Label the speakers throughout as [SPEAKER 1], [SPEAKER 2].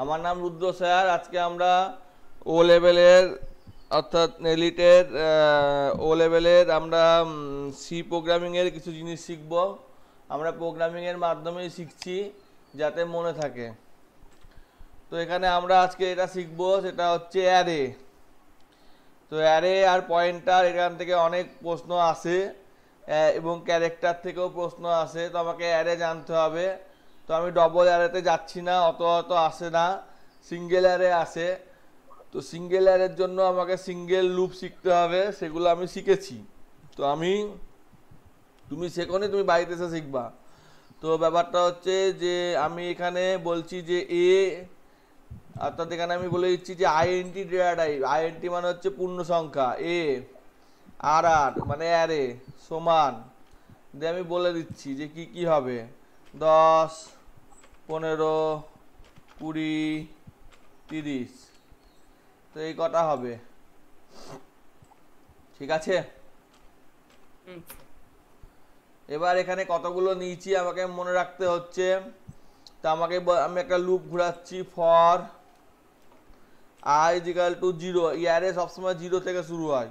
[SPEAKER 1] আমার নাম রুদ্র স্যার, আজকে আমরা ও লেভেলের অর্থাৎ এলিটের ও লেভেলের আমরা সি প্রোগ্রামিংয়ের কিছু জিনিস শিখব। আমরা প্রোগ্রামিংয়ের মাধ্যমেই শিখছি, যাতে মনে থাকে। তো এখানে আমরা আজকে এটা শিখব, সেটা হচ্ছে অ্যারে তো অ্যারে আর পয়েন্টার এখান থেকে অনেক প্রশ্ন আসে এবং ক্যারেক্টার থেকেও প্রশ্ন আসে। তো আমাকে অ্যারে জানতে হবে। তো আমি ডবল অ্যারেতে যাচ্ছি না, অত অত আসে না সিঙ্গেল অ্যারে আসে। তো সিঙ্গেল অ্যারের জন্য আমাকে সিঙ্গেল লুপ শিখতে হবে, সেগুলো আমি শিখেছি। তো আমি, তুমি শেখোনি, তুমি বাড়িতে এসে শিখবা। তো ব্যাপারটা হচ্ছে যে, আমি এখানে বলছি যে এ অর্থাৎ এখানে আমি বলে দিচ্ছি যে আইএনটি ডেটা টাইপ আইএনটি মানে হচ্ছে পূর্ণ সংখ্যা এ আর আর মানে অ্যারে সমান। দিয়ে আমি বলে দিচ্ছি যে, কি কি হবে। দশ পনেরো কুড়ি তিরিশ। তো এই কটা হবে। ঠিক আছে। এবার এখানে কতগুলো নিয়েছি আমাকে মনে রাখতে হচ্ছে। তা আমাকে আমি একটা loop ঘোরাচ্ছি for i equal to zero ইয়ারে সবসময় জিরো থেকে শুরু হয়।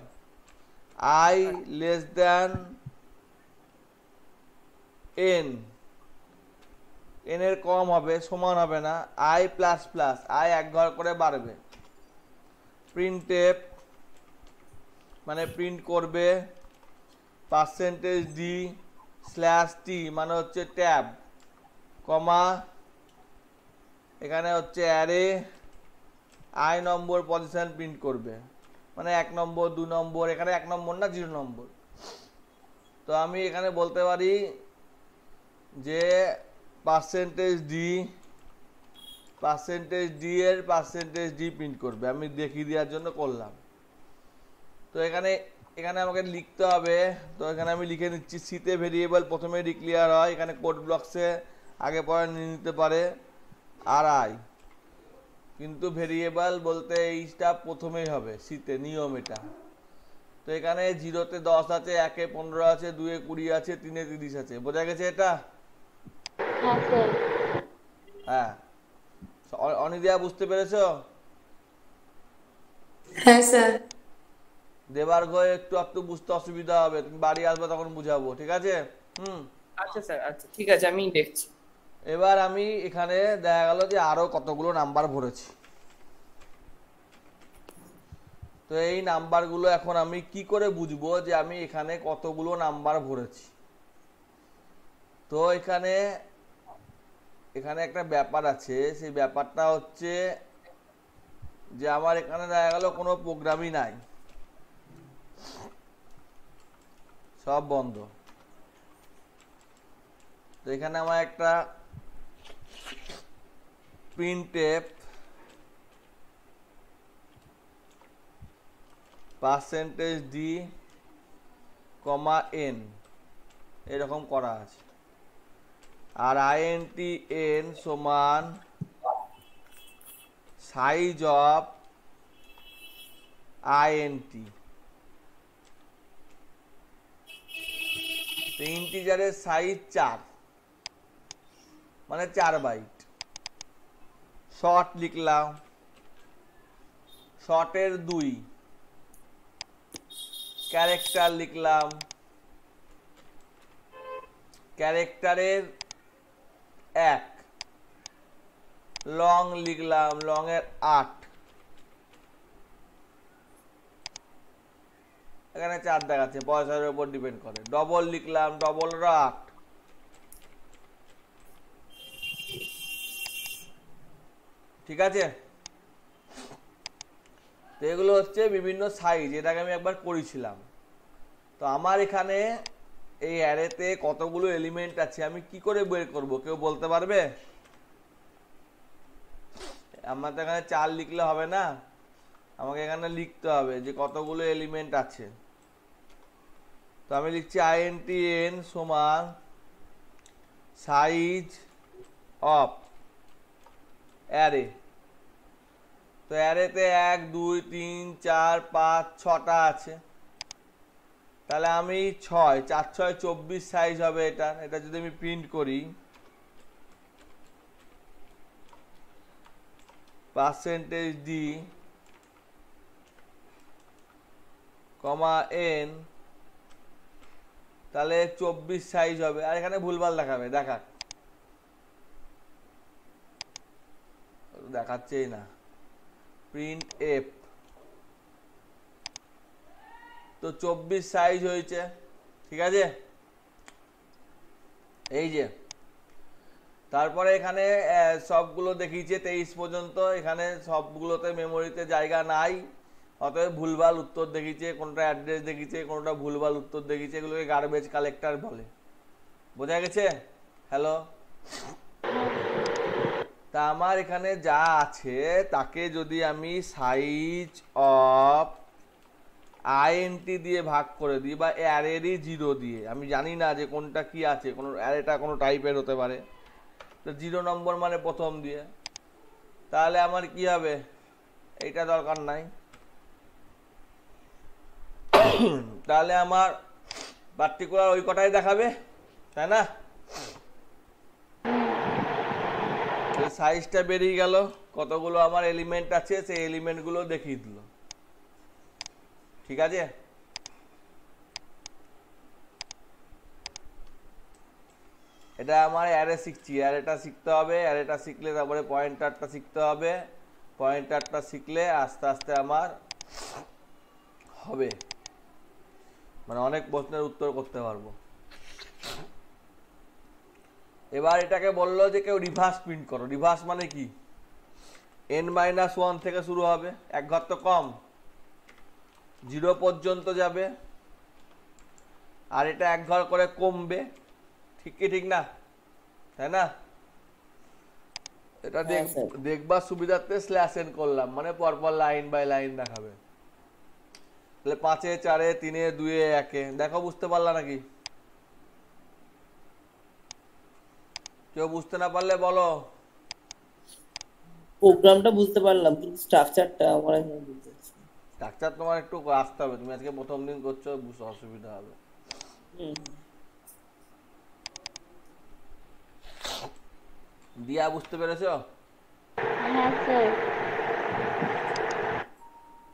[SPEAKER 1] I less than n n এর কম হবে, সমান হবে না। আই প্লাস প্লাস আই এক ঘর করে বাড়বে। প্রিন্ট মানে প্রিন্ট করবে পার্সেন্টেজ ডি স্ল্যাশ টি মানে হচ্ছে ট্যাব কমা, এখানে হচ্ছে array i number position print করবে। মানে এক নম্বর, দু নম্বর, এখানে এক নম্বর না জিরো নম্বর? তো আমি এখানে বলতে পারি যে পার্সেন্টেজ ডি পার্সেন্টেজ ডি এর পার্সেন্টেজ ডি প্রিন্ট করবে। আমি দেখিয়ে দেওয়ার জন্য করলাম। তো এখানে এখানে আমাকে লিখতে হবে। তো এখানে আমি লিখে নিচ্ছি সিতে ভেরিয়েবল প্রথমে ডিক্লিয়ার হয়, এখানে কোড ব্লকসে আগে পরে নিয়ে নিতে পারে। আর আই কিন্তু ভেরিয়েবল বলতে এইটা প্রথমেই হবে সিতে নিয়ম এটা। তো এখানে জিরোতে দশ আছে, একে পনেরো আছে, দুয়ে কুড়ি আছে, তিনে তিরিশ আছে। বোঝা গেছে এটা?
[SPEAKER 2] হ্যাঁ। স্যার
[SPEAKER 1] হ্যাঁ অনিদিয়া বুঝতে পেরেছ?
[SPEAKER 3] হ্যাঁ স্যার।
[SPEAKER 1] দেবার ঘরে একটু একটু বুঝতে অসুবিধা হবে তুমি বাড়ি আসবে তখন বুঝাবো ঠিক আছে? হুম?
[SPEAKER 4] আচ্ছা স্যার আচ্ছা ঠিক আছে আমি দেখছি।
[SPEAKER 1] এবার আমি এখানে দেখা গেল যে আরও কতগুলো নাম্বার ভরেছি। তো এই নাম্বারগুলো এখন আমি কি করে বুঝব যে আমি এখানে কতগুলো নাম্বার ভরেছি? তো এখানে এখানে একটা ব্যাপার আছে, সেই ব্যাপারটা হচ্ছে যে আমার এখানে দেখা গেল কোনো প্রোগ্রামই নাই। সব বন্ধ। তো এখানে আমার একটা printf percentage d comma n এরকম করা আছে। আর আইএনটি এন সমান সাইজ অফ আইএনটি। ইন্টিজারের সাইজ চার। মানে চার বাইট শর্ট লিখলাম। শর্টের দুই। ক্যারেক্টার লিখলাম। ক্যারেক্টারের এক। লং লিখলাম, লং এর আট। এখানে চার দেখাচ্ছে, পয়সার উপর ডিপেন্ড করে। ডবল লিখলাম ডবলের আট। ঠিক আছে? তো এগুলো হচ্ছে বিভিন্ন সাইজ এটাকে আমি একবার করেছিলাম। তো আমার এখানে এই অ্যারেতে কতগুলো এলিমেন্ট আছে? আমি কি করে বের করব? কেউ বলতে পারবে? আমার তো এখানে চার লিখলে হবে না? আমাকে এখানে লিখতে হবে যে কতগুলো এলিমেন্ট আছে। তো আমি লিখছি আইএনটি এন সমান সাইজ অফ অ্যারে তো অ্যারেতে এক, দুই, তিন, চার, পাঁচ, ছটা আছে। তাহলে আমি ছয়, চার, ছয়, চব্বিশ সাইজ হবে এটা। এটা যদি আমি প্রিন্ট করি পার্সেন্টেজ ডি কমা এন তাহলে চব্বিশ সাইজ হবে। আর এখানে ভুলভাল দেখাবে দেখাক দেখাচ্ছেই না। প্রিন্ট এফ তো চব্বিশ সাইজ হয়েছে, ঠিক আছে? এই যে। তারপরে এখানে সবগুলো দেখিয়েছে তেইশ পর্যন্ত। এখানে সবগুলোতে মেমোরিতে জায়গা নাই। অতএব ভুলভাল উত্তর দেখিয়েছে, কোনটা অ্যাড্রেস দেখিয়েছে, কোনটা ভুলভাল উত্তর দেখিয়েছে, এগুলোকে গার্বেজ কালেক্টর বলে। বোঝা গেছে? হ্যালো তা আমার এখানে যা আছে, তাকে যদি আমি সাইজ অফ আইএনটি দিয়ে ভাগ করে দিই বা অ্যারেরই জিরো দিয়ে। আমি জানি না যে কোনটা কি আছে, কোনো অ্যারেটা কোনো টাইপের হতে পারে। তো জিরো নম্বর মানে প্রথম দিয়ে। তাহলে আমার কি হবে? এইটা দরকার নাই। তাহলে আমার পার্টিকুলার ওই কটাই দেখাবে, তাই না? সাইজটা বেরিয়ে গেল, কতগুলো আমার এলিমেন্ট আছে, সেই এলিমেন্টগুলো দেখিয়ে দিল। ঠিক আছে? এটা আমার অ্যারে শিখছি। অ্যারেটা শিখতে হবে অ্যারেটা শিখলে তারপরে পয়েন্টারটা শিখতে হবে। পয়েন্টারটা শিখলে আস্তে আস্তে আমার হবে। মানে অনেক প্রশ্নের উত্তর করতে পারব। এবার এটাকে বলল যে কেউ রিভার্স প্রিন্ট করো। রিভার্স মানে কি? এন মাইনাস ওয়ান থেকে শুরু হবে। এক ঘর তো কম। জিরো পর্যন্ত যাবে। আর এটা এক ঘর করে কমবে। ঠিক কি ঠিক না? তাই না? এটা দেখ
[SPEAKER 4] হ্যাঁ,
[SPEAKER 1] দেখবার সুবিধার্থে স্ল্যাশ এন করলাম। মানে পরপর লাইন বাই লাইন দেখাবে। তাহলে পাঁচে চারে তিনে দুয়ে একে। দেখো বুঝতে পারলা নাকি? কেউ বুঝতে না পারলে বলো।
[SPEAKER 4] প্রোগ্রামটা বুঝতে পারলাম কিন্তু স্ট্রাকচারটা আমার বুঝতে।
[SPEAKER 1] ডাক্তার তোমার একটু আসতে হবে তুমি আজকে প্রথম দিন করছ বুঝতে অসুবিধা হবে। দিয়া বুঝতে পেরেছ?
[SPEAKER 2] হ্যাঁ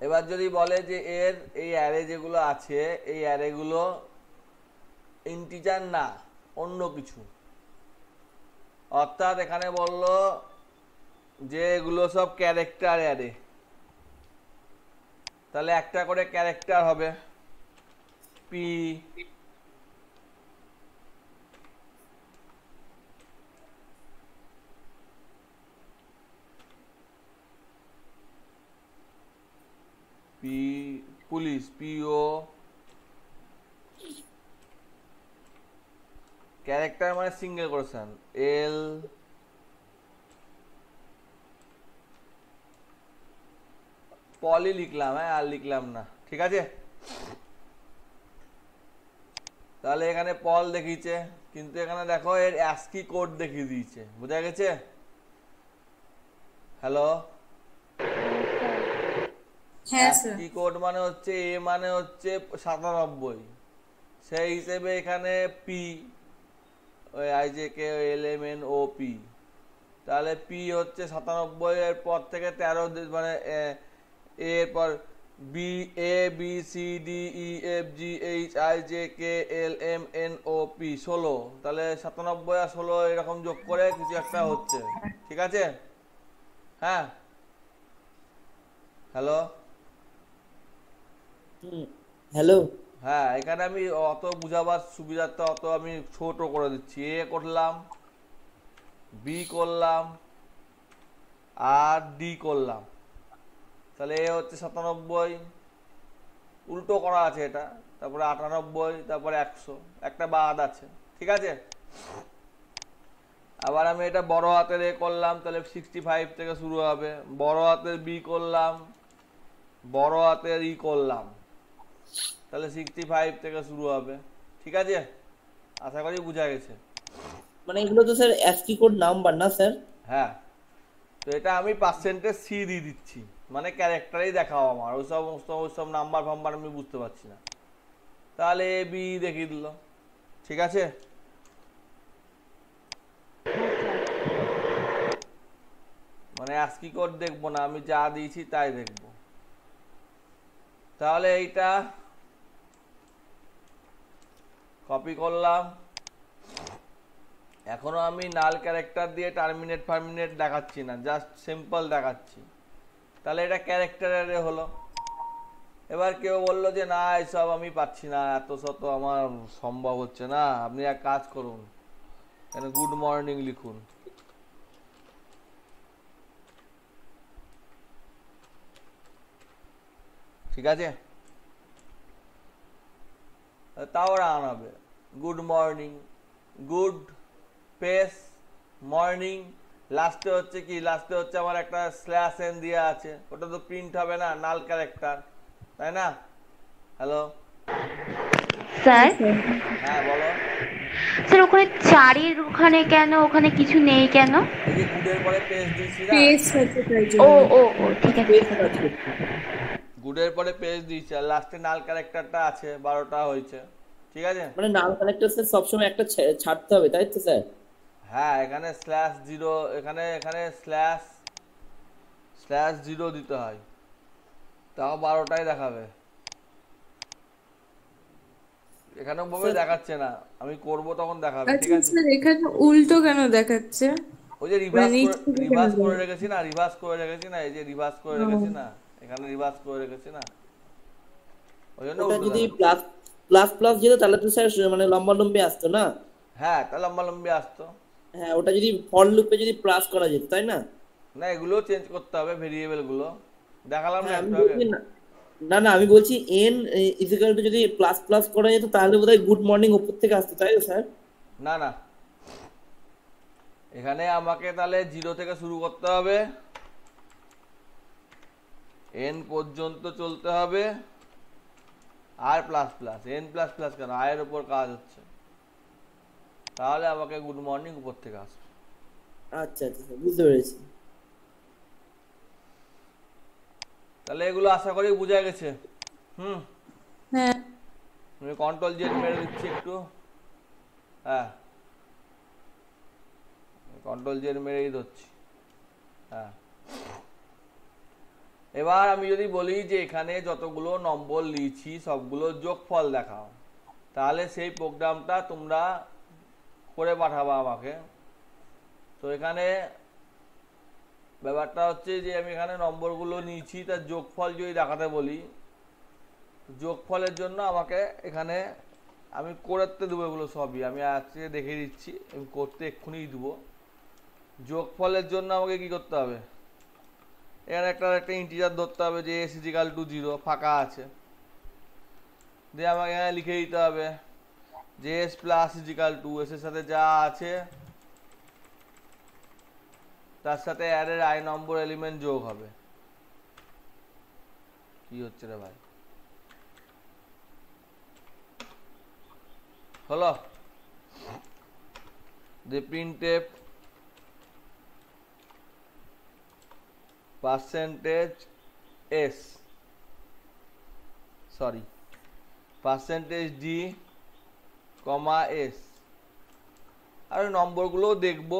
[SPEAKER 1] এবার যদি বলে যে এর এই অ্যারে যেগুলো আছে এই অ্যারেগুলো ইন্টিজার না অন্য কিছু। অর্থাৎ এখানে বলল যে এগুলো সব ক্যারেক্টার অ্যারে তাহলে একটা করে ক্যারেক্টার হবে পি পি পুলিশ পিও ক্যারেক্টার মানে সিঙ্গেল করেছেন এল পলি লিখলাম হ্যাঁ আর লিখলাম না ঠিক আছে? তাহলে এখানে পল দেখিয়েছে কিন্তু এখানে দেখো এর অ্যাস্কি কোড দেখিয়ে দিয়েছে বোঝা গেছে? হ্যালো
[SPEAKER 3] হ্যাঁ
[SPEAKER 1] কি কোড মানে হচ্ছে এ মানে হচ্ছে সাতানব্বই। সেই হিসেবে এখানে পি ওই I J K L M N O P তাহলে পি হচ্ছে সাতানব্বই এর পর থেকে তেরো মানে এরপর B A B C D E F G H I J K L M N O P ষোলো। তাহলে সাতানব্বই আর ষোলো এরকম যোগ করে কিছু একটা হচ্ছে। ঠিক আছে? হ্যাঁ? হ্যালো?
[SPEAKER 4] হ্যালো?
[SPEAKER 1] হ্যাঁ এখানে আমি অত বুঝাবার সুবিধাটা অত আমি ছোট করে দিচ্ছি। এ করলাম বি করলাম আর ডি করলাম। তাহলে এ হচ্ছে সাতানব্বই। উল্টো করা আছে এটা তারপরে আটানব্বই তারপরে একশো। একটা বাদ আছে ঠিক আছে? আবার আমি এটা বড় হাতের এ করলাম তাহলে সিক্সটি ফাইভ থেকে শুরু হবে। বড় হাতের বি করলাম বড় হাতের ই করলাম। তাহলে সিক্সটি ফাইভ থেকে শুরু হবে ঠিক আছে? আশা করি বোঝা গেছে।
[SPEAKER 4] মানে এগুলো তো স্যার অ্যাসকি কোড নাম্বার না স্যার?
[SPEAKER 1] হ্যাঁ। তো এটা আমি পার্সেন্টেজ সি দিয়ে দিচ্ছি। মানে ক্যারেক্টারই দেখাও আমার, ওই সমস্ত ওই সব নাম্বার ফাম্বার আমি বুঝতে পারছি না। তাহলে এ বি দেখিয়ে দিল ঠিক আছে? মানে অ্যাসকি কোড দেখব না, আমি যা দিয়েছি তাই দেখব। তাহলে এইটা কপি করলাম। এখনও আমি নাল ক্যারেক্টার দিয়ে টার্মিনেট ফার্মিনেট দেখাচ্ছি না জাস্ট সিম্পল দেখাচ্ছি। তাহলে এটা ক্যারেক্টার অ্যারে হলো। এবার কেউ বলল যে, না, এসব আমি পাচ্ছি না, এত শত আমার সম্ভব হচ্ছে না। আপনি এক কাজ করুন, এখানে গুড মর্নিং লিখুন। ঠিক আছে? তাও আনাবে। Good morning, good pace, morning লাস্টে হচ্ছে কি? লাস্টে হচ্ছে আমার একটা স্ল্যাশ এন দেওয়া আছে। ওটা তো প্রিন্ট হবে না নাল ক্যারেক্টার তাই না? Hello
[SPEAKER 2] sir?
[SPEAKER 1] হ্যাঁ বলো।
[SPEAKER 2] স্যার ওখানে চারের ওখানে কেন? ওখানে কিছু নেই কেন?
[SPEAKER 1] এই যে গুডের পরে পেজ দিয়েছি না?
[SPEAKER 3] আছে তাই
[SPEAKER 2] ও ও ও ঠিক আছে।
[SPEAKER 4] পেজ
[SPEAKER 1] গুডের পরে পেজ দিয়েছি আর লাস্টে নাল ক্যারেক্টারটা আছে বারোটা হয়েছে। ঠিক আছে?
[SPEAKER 4] মানে নাল কানেক্টর স্যার সবসময় একটা ছাড়তে হবে তাই তো স্যার?
[SPEAKER 1] হ্যাঁ এখানে স্ল্যাশ জিরো এখানে এখানে স্ল্যাশ স্ল্যাশ জিরো দিতে হয়। তাও বারোটাই দেখাবে। এখানে ভাবে দেখাচ্ছে না। আমি করব তখন দেখাবে ঠিক
[SPEAKER 3] আচ্ছা
[SPEAKER 1] আছে?
[SPEAKER 3] স্যার এখানে উল্টো কেন দেখাচ্ছে?
[SPEAKER 1] ওই যে রিভার্স
[SPEAKER 3] মানে
[SPEAKER 1] করে রিভার্স করে রেখেছি না রিভার্স করে রেখেছি না এই যে রিভার্স করে রেখেছি না এখানে রিভার্স করে রেখেছি না। ওই জন্য
[SPEAKER 4] ওটা যদি প্লাস প্লাস প্লাস যেত তাহলে তো স্যার মানে লম্বা লম্বি আসতো না?
[SPEAKER 1] হ্যাঁ তা লম্বা লম্বি আসতো।
[SPEAKER 4] হ্যাঁ ওটা যদি ফর লুপে যদি প্লাস করা যেত তাই না?
[SPEAKER 1] না এগুলো চেঞ্জ করতে হবে ভেরিয়েবলগুলো দেখালাম না
[SPEAKER 4] হ্যাঁ, না না না আমি বলছি এন ইজিক্যাল টু যদি প্লাস প্লাস করা যেত তাহলে বোধহয় গুড মর্নিং উপর থেকে আসতো তাই তো স্যার?
[SPEAKER 1] না না। এখানে আমাকে তাহলে জিরো থেকে শুরু করতে হবে। এন পর্যন্ত চলতে হবে। আর plus plus N plus plus কেন? আয়ের উপর কাজ হচ্ছে। তাহলে আমাকে গুড মর্নিং উপর থেকে আসবে।
[SPEAKER 4] আচ্ছা আচ্ছা বুঝতে পেরেছি।
[SPEAKER 1] তাহলে এগুলো আশা করি বোঝা গেছে। হুম?
[SPEAKER 3] হ্যাঁ।
[SPEAKER 1] আমি কন্ট্রোল জেড মেরে দিচ্ছি একটু। হ্যাঁ। কন্ট্রোল জেড মেরেই ধরছি। হ্যাঁ। এবার আমি যদি বলি যে এখানে যতগুলো নম্বর লিখছি সবগুলো যোগফল দেখাও। তাহলে সেই প্রোগ্রামটা তোমরা করে পাঠাবা আমাকে। তো এখানে ব্যাপারটা হচ্ছে যে আমি এখানে নম্বরগুলো নিয়েছি, তার যোগফল যদি দেখাতে বলি, যোগফলের জন্য আমাকে এখানে আমি করতে দেবো এগুলো সবই। আমি আজকে দেখে দিচ্ছি, আমি করতে এক্ষুনি দেবো। যোগফলের জন্য আমাকে কি করতে হবে? এখানে একটা একটা ইন্টিজার ধরতে হবে যে এস ইজিক্যাল টু জিরো ফাঁকা আছে। দিয়ে আমাকে এখানে লিখে দিতে হবে। যে S plus equal to S এর সাথে যা আছে, তার সাথে অ্যারের আই নম্বর এলিমেন্ট যোগ হবে। কি হচ্ছে রে ভাই? হলো? The printf percentage S sorry percentage d comma s আর নম্বরগুলো দেখব।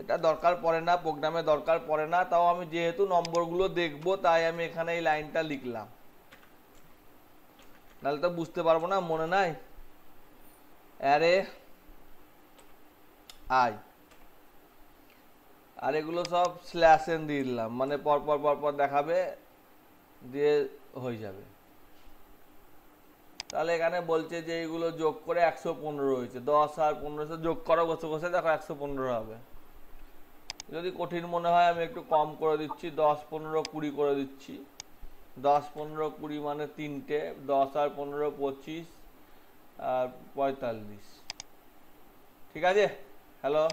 [SPEAKER 1] এটা দরকার পড়ে না, প্রোগ্রামে দরকার পড়ে না, তাও আমি যেহেতু নম্বরগুলো দেখব, তাই আমি এখানে এই লাইনটা লিখলাম। নাহলে তো বুঝতে পারব না, মনে নাই? Array I. আর এগুলো সব স্ল্যাশ এন দিয়ে দিলাম মানে পরপর পরপর দেখাবে, দিয়ে হয়ে যাবে। তাহলে এখানে বলছে যে এইগুলো যোগ করে একশো পনেরো হয়েছে। দশ আর পনেরোশো যোগ করো বসে বসে দেখো একশো পনেরো হবে। যদি কঠিন মনে হয় আমি একটু কম করে দিচ্ছি। দশ পনেরো কুড়ি করে দিচ্ছি। দশ পনেরো কুড়ি মানে তিনটে দশ আর পনেরো পঁচিশ আর পঁয়তাল্লিশ। ঠিক আছে? হ্যালো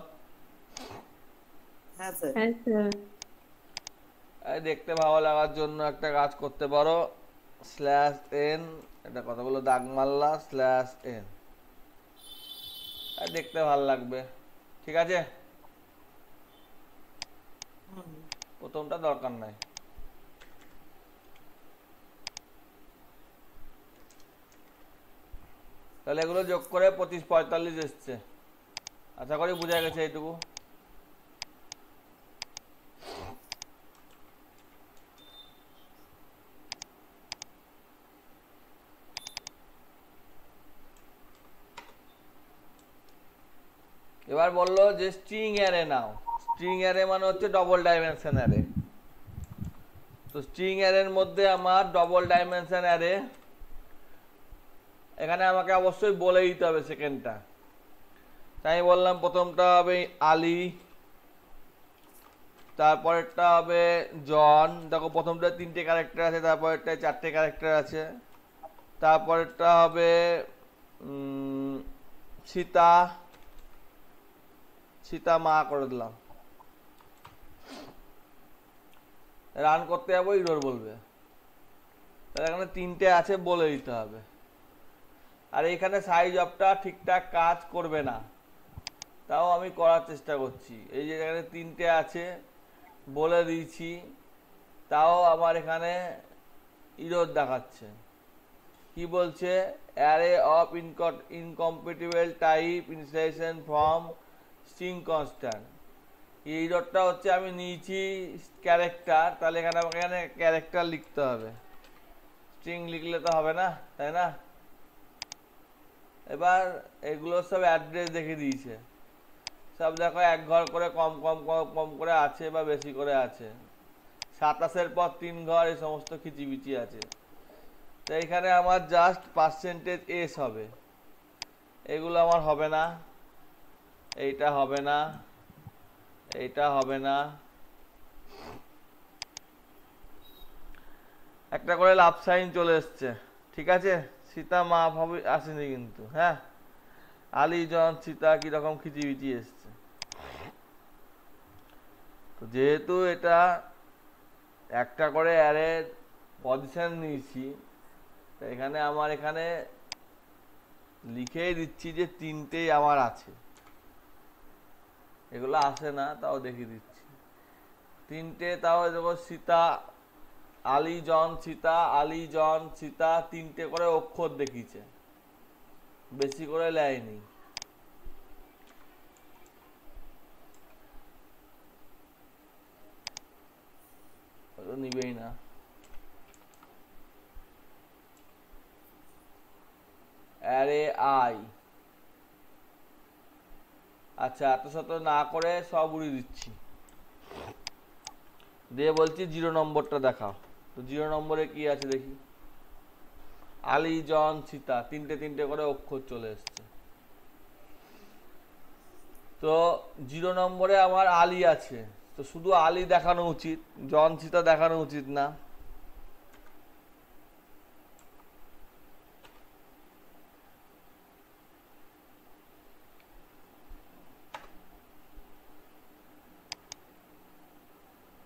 [SPEAKER 4] হ্যাঁ স্যার
[SPEAKER 3] হ্যাঁ স্যার
[SPEAKER 1] এই দেখতে ভালো লাগার জন্য একটা কাজ করতে পারো। স্ল্যাশ এন এটা কতগুলো দাগ মারলা স্ল্যাশ এন দেখতে ভালো লাগবে। ঠিক আছে? প্রথমটা দরকার নাই। তাহলে এগুলো যোগ করে পঁচিশ পঁয়তাল্লিশ এসছে। আশা করি বোঝা গেছে এইটুকু এবার বলল যে স্ট্রিং অ্যারে নাও। স্ট্রিং অ্যারে মানে হচ্ছে ডবল ডাইমেনশন অ্যারে তো স্ট্রিং অ্যারের মধ্যে আমার ডবল ডাইমেনশন অ্যারে এখানে আমাকে অবশ্যই বলে দিতে হবে সেকেন্ডটা তাই বললাম, প্রথমটা হবে আলী, তারপরেরটা হবে জন। দেখো প্রথমটা তিনটে ক্যারেক্টার আছে তারপরেরটা চারটে ক্যারেক্টার আছে। তারপরেরটা হবে সীতা সীতা মা করে দিলাম। রান করতে যাব ইরোর বলবে। তাহলে এখানে তিনটে আছে বলে দিতে হবে। আর এখানে সাইজ অফটা ঠিকঠাক কাজ করবে না। তাও আমি করার চেষ্টা করছি। এই যে এখানে তিনটে আছে, বলে দিয়েছি। তাও আমার এখানে ইরোর দেখাচ্ছে। কি বলছে? Array of ইনকট incompatible type installation from string constant এই ডটটা হচ্ছে আমি নিয়েছি ক্যারেক্টার তাহলে এখানে আমাকে এখানে ক্যারেক্টার লিখতে হবে। স্ট্রিং লিখলে তো হবে না, তাই না? এবার এগুলো সব অ্যাড্রেস দেখে দিয়েছে। সব দেখো এক ঘর করে কম কম কম কম করে আছে বা বেশি করে আছে। সাতাশের পর তিন ঘর, এই সমস্ত খিচিবিচি আছে। তো এখানে আমার জাস্ট পার্সেন্টেজ এস হবে। এগুলো আমার হবে না। এইটা হবে না, এইটা হবে না। একটা করে লাভ সাইন চলে এসছে, ঠিক আছে? সীতা, মা, ভাবে আসেনি কিন্তু হ্যাঁ? আলী, জন, সীতা কীরকম খিচিবিচি এসছে। তো যেহেতু এটা একটা করে অ্যারের পজিশন নিয়েছি এখানে আমার এখানে লিখেই দিচ্ছি যে তিনটেই আমার আছে। এগুলো আসে না, তাও দেখিয়ে দিচ্ছি। তিনটে তাও দেখো, সীতা, আলী, জন, সীতা, আলী, জন, সীতা, তিনটে করে অক্ষর দেখিয়েছে বেশি করে লেয়নি। নিবেই না। Array I. আচ্ছা এত শত না করে সব উড়িয়ে দিচ্ছি। দিয়ে বলছি, জিরো নম্বরটা দেখাও। তো জিরো নম্বরে কি আছে দেখি? আলী, জন, সীতা, তিনটে তিনটে করে অক্ষর চলে এসছে। তো জিরো নম্বরে আমার আলী আছে। তো শুধু আলী দেখানো উচিত, জন, সীতা দেখানো উচিত না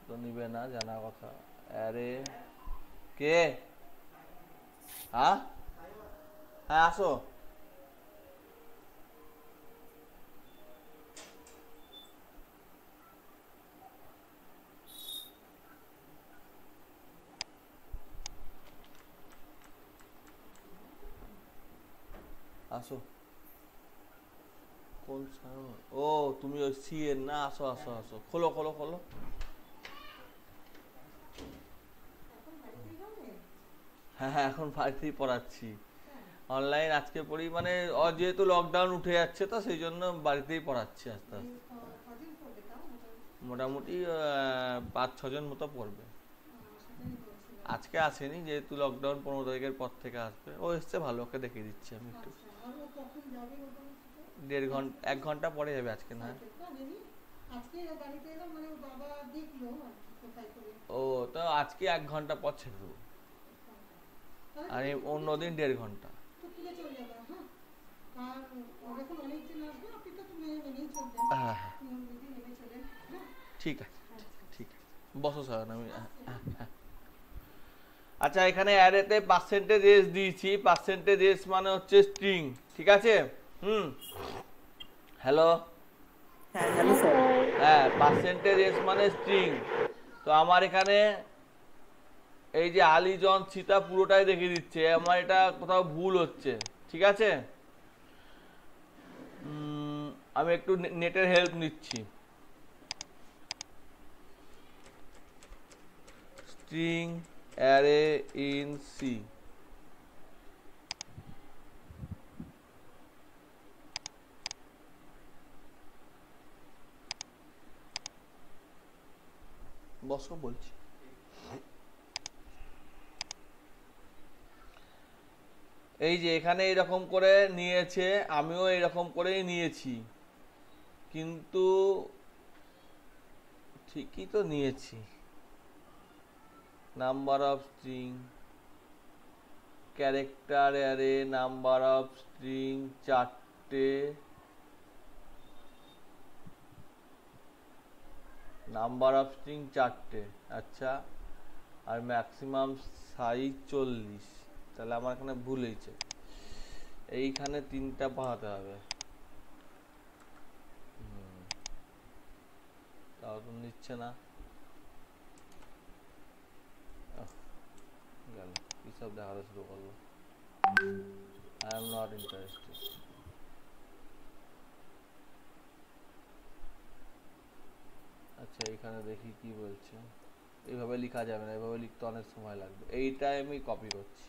[SPEAKER 1] তো নিবে না, জানা কথা। আরে, কে? হ্যাঁ? হ্যাঁ আসো। আসো। কোন ও, তুমি ওই সি সিএন না, আসো আসো আসো। খোলো খোলো খোলো। হ্যাঁ হ্যাঁ এখন বাড়িতেই পড়াচ্ছি। অনলাইন আজকে পড়ি মানে যেহেতু লকডাউন উঠে যাচ্ছে তো সেই জন্য বাড়িতেই পড়াচ্ছি আস্তে আস্তে। মোটামুটি? পাঁচ ছজন মতো পড়বে। আজকে আসেনি যেহেতু লকডাউন পনেরো তারিখের পর থেকে আসবে। ও এসছে ভালো ওকে দেখিয়ে দিচ্ছি আমি একটু। দেড় ঘণ্টা এক ঘণ্টা পরে যাবে আজকে না?
[SPEAKER 5] মানে
[SPEAKER 1] ও তো আজকে এক ঘণ্টা পর ছেড়ে দেবো। আর এই অন্যদিন দেড়
[SPEAKER 5] ঘণ্টা। হ্যাঁ?
[SPEAKER 1] ঠিক আছে ঠিক আছে বসো স্যার আমি হ্যাঁ, হ্যাঁ, হ্যাঁ। আচ্ছা এখানে অ্যারেতে পার্সেন্টেজ এস দিয়েছি। পার্সেন্টেজ এস মানে হচ্ছে স্ট্রিং ঠিক আছে? হুম। হ্যালো
[SPEAKER 4] হ্যাঁ হ্যালো স্যার
[SPEAKER 1] হ্যাঁ পার্সেন্টেজ এস মানে স্ট্রিং তো আমার এখানে এই যে আলিজন, সীতা পুরোটাই দেখে দিচ্ছে। আমার এটা কোথাও ভুল হচ্ছে। ঠিক আছে? আমি একটু নেটের হেল্প নিচ্ছি। স্ট্রিং অ্যারে ইন সি বসো, বলছি। এই যে এখানে এরকম করে নিয়েছে, আমিও এরকম করেই নিয়েছি। কিন্তু ঠিকই তো নিয়েছি। Number of string character array number of string চারটে। নাম্বার অফ স্ট্রিং চারটে। আচ্ছা আর ম্যাক্সিমাম সাইজ চল্লিশ। তাহলে আমার এখানে ভুল হয়েছে। এইখানে তিনটা পাঠাতে হবে। তাও তো নিচ্ছে না। গেল। কি সব দেখাতে শুরু করল? আই এম নট ইন্টারেস্টেড আচ্ছা এখানে দেখি কি বলছে। এইভাবে লেখা যাবে না এইভাবে লিখতে অনেক সময় লাগবে। এইটাই আমি কপি করছি।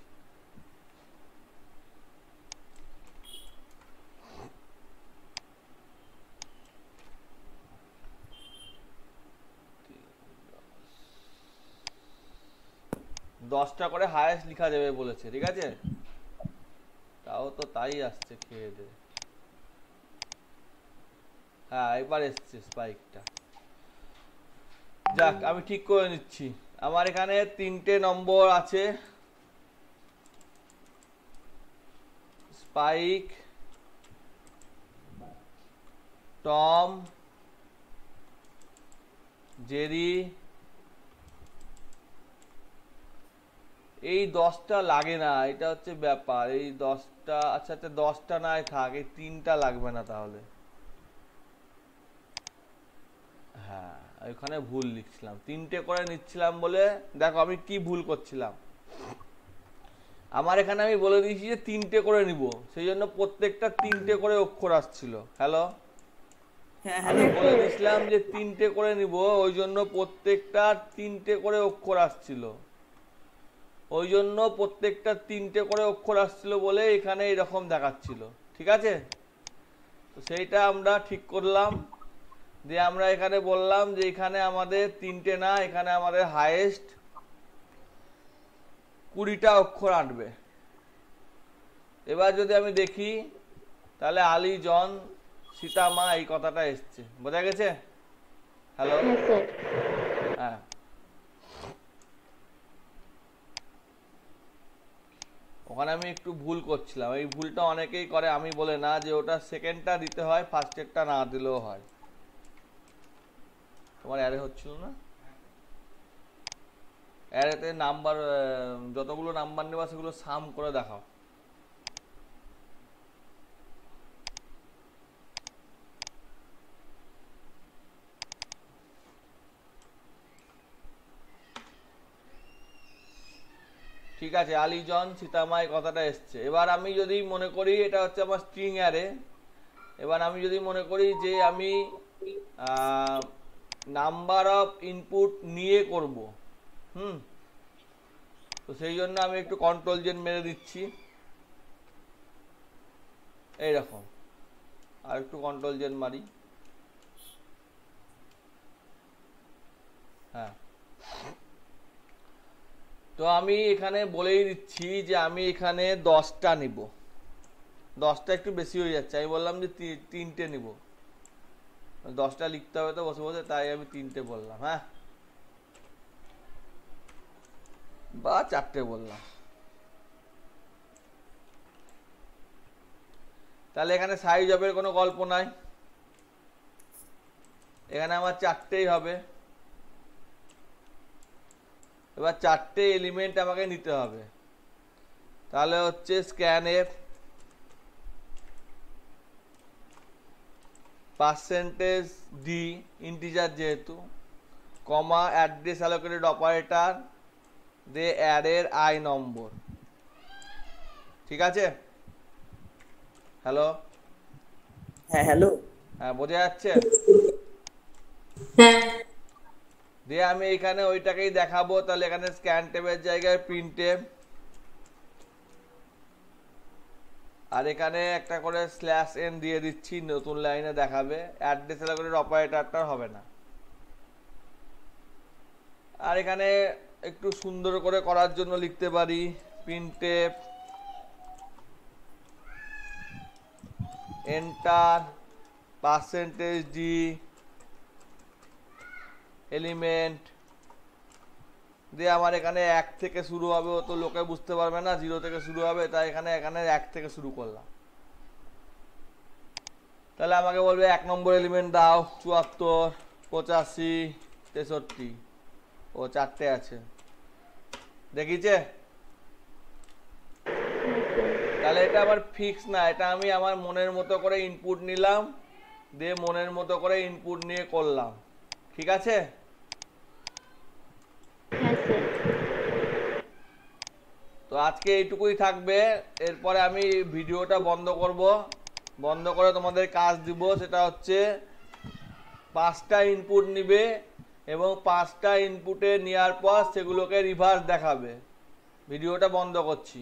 [SPEAKER 1] দশটা করে হায়েস্ট লেখা যাবে বলেছে, ঠিক আছে? তাও তো তাই আসছে খেয়ে দে। হ্যাঁ এবার এসছে স্পাইকটা যাক, আমি ঠিক করে নিচ্ছি। আমার এখানে তিনটে নম্বর আছে। স্পাইক টম জেরি এই দশটা লাগে না এটা হচ্ছে ব্যাপার। এই দশটা আচ্ছা আচ্ছা দশটা নাই থাক এই তিনটা লাগবে না তাহলে। হ্যাঁ ওইখানে ভুল লিখছিলাম। তিনটে করে নিচ্ছিলাম বলে দেখো আমি কি ভুল করছিলাম। আমার এখানে আমি বলে দিয়েছি যে তিনটে করে নিব। সেই জন্য প্রত্যেকটা তিনটে করে অক্ষর আসছিল। হ্যালো
[SPEAKER 4] হ্যাঁ
[SPEAKER 1] আমি বলে দিয়েছিলাম যে তিনটে করে নিব ওই জন্য প্রত্যেকটা তিনটে করে অক্ষর আসছিল। ওই জন্য প্রত্যেকটা তিনটে করে অক্ষর আসছিল বলে এখানে এরকম দেখাচ্ছিল। ঠিক আছে? তো সেইটা আমরা ঠিক করলাম। দিয়ে আমরা এখানে বললাম যে এখানে আমাদের তিনটে না, এখানে আমাদের হায়েস্ট কুড়িটা অক্ষর আঁটবে। এবার যদি আমি দেখি, তাহলে আলী, জন, সীতামা এই কথাটা এসছে। বোঝা গেছে? হ্যালো
[SPEAKER 2] হ্যাঁ স্যার
[SPEAKER 1] হ্যাঁ ওখানে আমি একটু ভুল করছিলাম। এই ভুলটা অনেকেই করে, আমি বলে না যে ওটা সেকেন্ডটা দিতে হয় ফার্স্টেরটা না দিলেও হয়। তোমার অ্যারে হচ্ছিল না? অ্যারেতে নাম্বার যতগুলো নাম্বার নেবা সেগুলো সাম করে দেখাও। ঠিক আছে, আলিজন, সীতামাই কথাটা এসছে। এবার আমি যদি মনে করি, এটা হচ্ছে আমার স্ট্রিং অ্যারে এবার আমি যদি মনে করি যে আমি নাম্বার অফ ইনপুট নিয়ে করব, হুম? তো সেই জন্য আমি একটু কন্ট্রোল জেন মেরে দিচ্ছি। এইরকম। আর একটু কন্ট্রোল জেন মারি হ্যাঁ তো আমি এখানে বলেই দিচ্ছি যে আমি এখানে দশটা নিব। দশটা একটু বেশি হয়ে যাচ্ছে। আমি বললাম যে তিনটে নিব। দশটা লিখতে হবে তো, বসে বসে, তাই আমি তিনটে বললাম হ্যাঁ? বা চারটে বললাম। তাহলে এখানে সাইজ অফের কোনো গল্প নাই। এখানে আমার চারটেই হবে। এবার চারটে এলিমেন্ট আমাকে নিতে হবে। তাহলে হচ্ছে scan F percentage D integer যেহেতু কমা অ্যাড্রেস অ্যালোকেটেড অপারেটার দে অ্যারের আই নম্বর। ঠিক আছে? হ্যালো
[SPEAKER 4] হ্যাঁ হ্যালো
[SPEAKER 1] হ্যাঁ বোঝা যাচ্ছে?
[SPEAKER 3] হ্যাঁ।
[SPEAKER 1] দিয়ে আমি এখানে ওইটাকেই দেখাবো, তাহলে এখানে স্ক্যান টেবের জায়গায় প্রিন্ট আর এখানে একটা করে স্ল্যাশ এন দিয়ে দিচ্ছি, নতুন লাইনে দেখাবে। অ্যাড্রেস এলাকার অপারেটরটা হবে না। আর এখানে একটু সুন্দর করে করার জন্য লিখতে পারি printf enter percentage d element দিয়ে আমার এখানে এক থেকে শুরু হবে, ও তো লোকে বুঝতে পারবে না জিরো থেকে শুরু হবে, তাই এখানে এখানে এক থেকে শুরু করলাম। তাহলে আমাকে বলবে এক নম্বর এলিমেন্ট দাও, চুয়াত্তর, পঁচাশি, তেষট্টি। ও চারটে আছে। দেখিছে তাহলে এটা আমার ফিক্স না, এটা আমি আমার মনের মতো করে ইনপুট নিলাম, দিয়ে মনের মতো করে ইনপুট নিয়ে করলাম। ঠিক আছে
[SPEAKER 2] হ্যাঁ স্যার
[SPEAKER 1] তো আজকে এইটুকুই থাকবে। এরপরে আমি ভিডিওটা বন্ধ করব। বন্ধ করে তোমাদের কাজ দিব, সেটা হচ্ছে পাঁচটা ইনপুট নিবে এবং পাঁচটা ইনপুটে নেওয়ার পর সেগুলোকে রিভার্স দেখাবে। ভিডিওটা বন্ধ করছি।